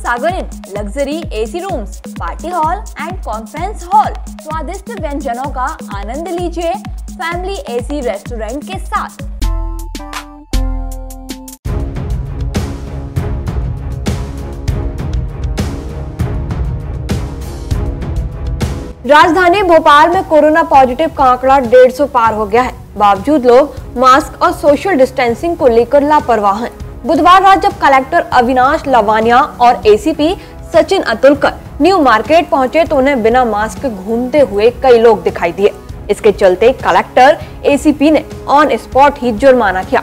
Sagar inn luxury AC rooms, party hall and conference hall स्वादिष्ट व्यंजनों का आनंद लीजिए फैमिली एसी रेस्टोरेंट के साथ। राजधानी भोपाल में कोरोना पॉजिटिव का आंकड़ा डेढ़ सौ पार हो गया है। बावजूद लोग मास्क और सोशल डिस्टेंसिंग को लेकर लापरवाह हैं। बुधवार रात जब कलेक्टर अविनाश लवानिया और ACP Sachin Atulkar New Market पहुँचे तो उन्हें बिना मास्क घूमते हुए कई लोग दिखाई दिए। इसके चलते कलेक्टर एसीपी ने ऑन स्पॉट ही जुर्माना किया।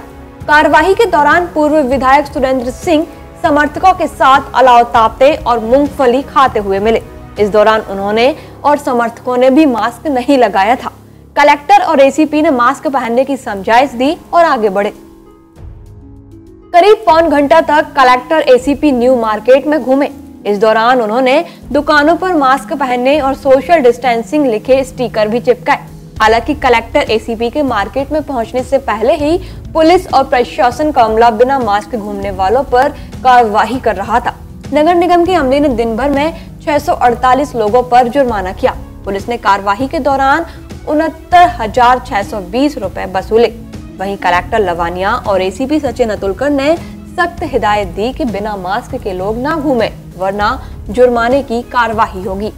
कार्यवाही के दौरान पूर्व विधायक सुरेंद्र सिंह समर्थकों के साथ अलाव तापते और मूंगफली खाते हुए मिले। इस दौरान उन्होंने और समर्थकों ने भी मास्क नहीं लगाया था। कलेक्टर और एसीपी ने मास्क पहनने की समझाइश दी और आगे बढ़े। करीब पौन घंटा तक कलेक्टर एसीपी न्यू मार्केट में घूमे। इस दौरान उन्होंने दुकानों पर मास्क पहनने और सोशल डिस्टेंसिंग लिखे स्टिकर भी चिपकाए। हालाँकि कलेक्टर एसीपी के मार्केट में पहुँचने से पहले ही पुलिस और प्रशासन का अमला बिना मास्क घूमने वालों पर कार्रवाई कर रहा था। नगर निगम के अमले ने दिन भर में 648 लोगों पर जुर्माना किया। पुलिस ने कार्रवाई के दौरान उनहत्तर हज़ार छह सौ बीस वसूले। वहीं कलेक्टर लवानिया और एसीपी सचिन अतुलकर ने सख्त हिदायत दी कि बिना मास्क के लोग ना घूमे, वरना जुर्माने की कार्रवाई होगी।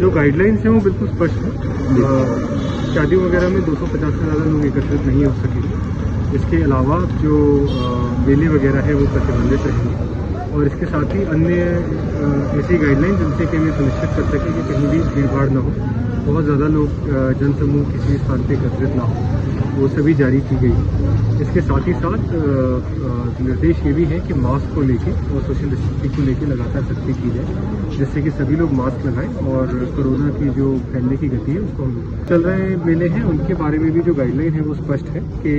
जो गाइडलाइंस है वो बिल्कुल स्पष्ट है। शादी वगैरह में 250 से ज़्यादा लोग एकत्रित नहीं हो सकेंगे। इसके अलावा जो मेले वगैरह है वो प्रतिबंधित रहेंगे। और इसके साथ ही अन्य ऐसी गाइडलाइन जिनसे कि हमें सुनिश्चित कर सकें कि कहीं भी भीड़ भाड़ ना हो, बहुत ज़्यादा लोग जनसमूह किसी स्थान पर एकत्रित ना हो। वो सभी जारी की गई। इसके साथ ही साथ निर्देश ये भी है कि मास्क को लेके और सोशल डिस्टेंसिंग को लेके लगातार सख्ती की जाए, जिससे कि सभी लोग मास्क लगाएँ और कोरोना की जो फैलने की गति है, उसको हम चल रहे मेले हैं। उनके बारे में भी जो गाइडलाइन है, वो स्पष्ट है कि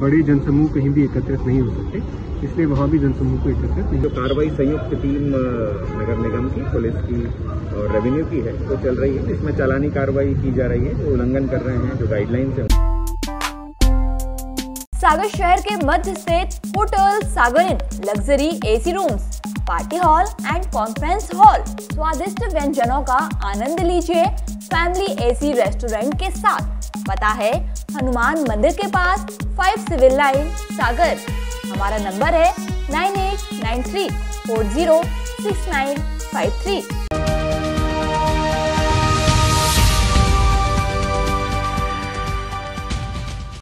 बड़े जनसमूह कहीं भी एकत्रित नहीं हो सकते, इसलिए वहाँ भी जनसमूह को एकत्रित नहीं जो कार्रवाई संयुक्त टीम नगर निगम की, पुलिस की और रेवेन्यू की है, वो चल रही है। इसमें चालानी कार्रवाई की जा रही है, जो उल्लंघन कर रहे हैं, जो गाइडलाइंस है। सागर शहर के मध्य स्थित hotel Sagar inn luxury AC rooms party hall and conference hall स्वादिष्ट व्यंजनों का आनंद लीजिए फैमिली एसी रेस्टोरेंट के साथ। पता है, हनुमान मंदिर के पास फाइव सिविल लाइन सागर। हमारा नंबर है nine eight nine three four zero six nine five three